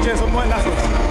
muchas son buenas.